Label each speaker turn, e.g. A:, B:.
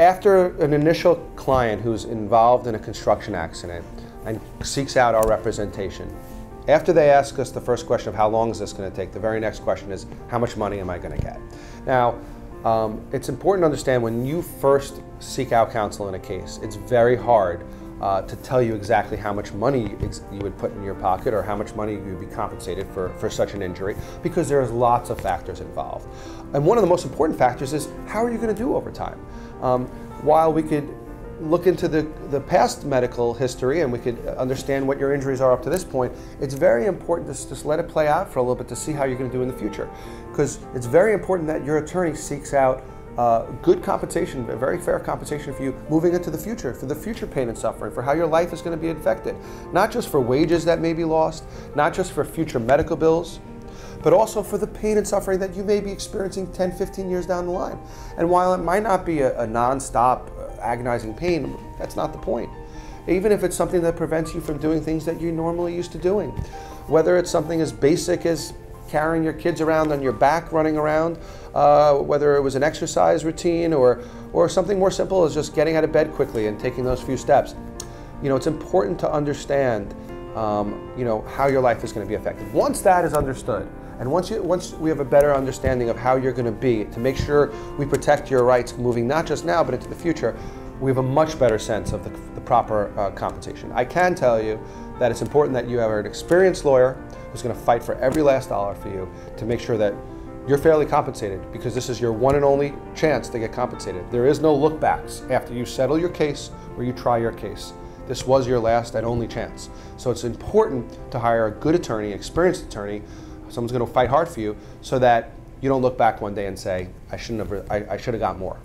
A: After an initial client who's involved in a construction accident and seeks out our representation, after they ask us the first question of how long is this going to take, the very next question is how much money am I going to get? Now, um, it's important to understand when you first seek out counsel in a case, it's very hard uh, to tell you exactly how much money you would put in your pocket or how much money you'd be compensated for, for such an injury because there's lots of factors involved. And one of the most important factors is how are you going to do over time? Um, while we could look into the, the past medical history and we could understand what your injuries are up to this point, it's very important to just let it play out for a little bit to see how you're going to do in the future. Because it's very important that your attorney seeks out uh, good compensation, a very fair compensation for you moving into the future, for the future pain and suffering, for how your life is going to be affected. Not just for wages that may be lost, not just for future medical bills, but also for the pain and suffering that you may be experiencing 10, 15 years down the line. And while it might not be a, a non-stop uh, agonizing pain, that's not the point. Even if it's something that prevents you from doing things that you're normally used to doing. Whether it's something as basic as carrying your kids around on your back, running around, uh, whether it was an exercise routine or, or something more simple as just getting out of bed quickly and taking those few steps. You know, it's important to understand, um, you know, how your life is going to be affected. Once that is understood, and once, you, once we have a better understanding of how you're going to be, to make sure we protect your rights moving not just now but into the future, we have a much better sense of the, the proper uh, compensation. I can tell you that it's important that you have an experienced lawyer who's going to fight for every last dollar for you to make sure that you're fairly compensated because this is your one and only chance to get compensated. There is no look backs after you settle your case or you try your case. This was your last and only chance. So it's important to hire a good attorney, experienced attorney, someone's going to fight hard for you so that you don't look back one day and say, I shouldn't have, I, I should have got more.